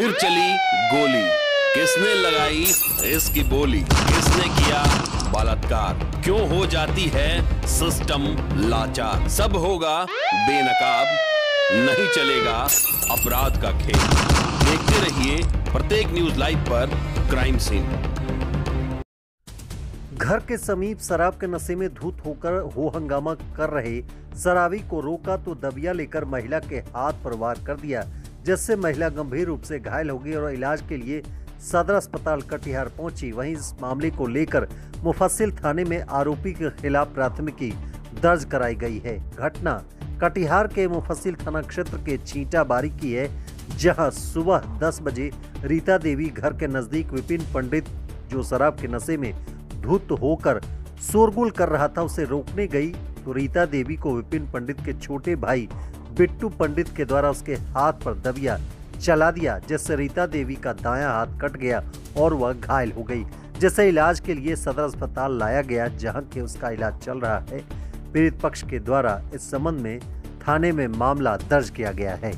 फिर चली गोली। किसने लगाई इसकी बोली? किसने किया बलात्कार? क्यों हो जाती है सिस्टम लाचार? सब होगा बेनकाब, नहीं चलेगा अपराध का खेल। देखते रहिए प्रत्येक न्यूज़ लाइव पर क्राइम सीन घर के समीप शराब के नशे में धूत होकर हो हंगामा कर रहे शराबी को रोका तो दबिया लेकर महिला के हाथ पर वार कर दिया। जिससे महिला गंभीर रूप से घायल हो गई और इलाज के लिए सदर अस्पताल कटिहार पहुँची। वहीं इस मामले को लेकर मुफस्सिल थाने में आरोपी के खिलाफ प्राथमिकी दर्ज कराई गई है। घटना कटिहार के मुफस्सिल थाना क्षेत्र के चींटा बारी की है, जहाँ सुबह 10 बजे रीता देवी घर के नज़दीक विपिन पंडित, जो शराब के नशे में धुत होकर शोरगुल कर रहा था, उसे रोकने गई। तो रीता देवी को विपिन पंडित के छोटे भाई बिट्टू पंडित के द्वारा उसके हाथ पर दबिया चला दिया, जिससे रीता देवी का दायां हाथ कट गया और वह घायल हो गई जिसे इलाज के लिए सदर अस्पताल लाया गया, जहाँ के उसका इलाज चल रहा है। पीड़ित पक्ष के द्वारा इस संबंध में थाने में मामला दर्ज किया गया है।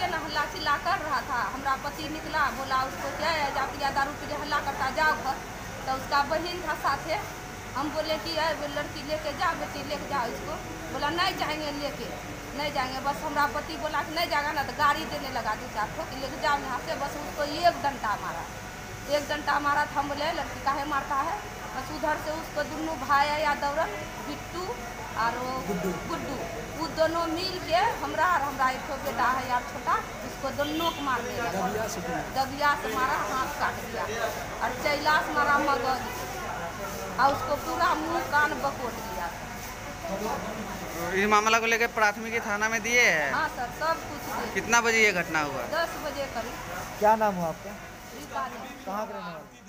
के ना हल्ला चिल्ला कर रहा था। हमारा पति निकला, बोला, उसको क्या है? जा दारू पी हल्ला करता जाओ घर तो उसका बहन था साथे। हम बोले कि यार वो लड़की लेके जा, बेटी, लेके जाओ इसको। बोला, नहीं जाएँगे, लेके, नहीं जाएँगे। बस हमारा पति बोला कि, नहीं जाएगा ना तो गाड़ी देने लगा दो, चार ठो, कि लेके जाओ यहाँ से। बस उसको एक डंडा मारा। एक डंडा मारा था हम बोले लड़की काहे मारता है? बस उधर से उसको दोनों भाई या दौड़न बिट्टू और वो गुड्डू। वो दोनों मिल के हमरा और हमरा एक बेटा है यार छोटा उसको दोनों को मार दिया। दबिया से मारा। हाथ काट दिया। और चैला से मारा मगज और उसको पूरा मुँह कान बकोट दिया। इस मामला को लेकर प्राथमिकी थाना में दिए हैं? हाँ सर सब कुछ कितना बजे ये घटना हुआ? दस बजे करीब। क्या नाम हुआ आपका? कहाँ के रहने वाले?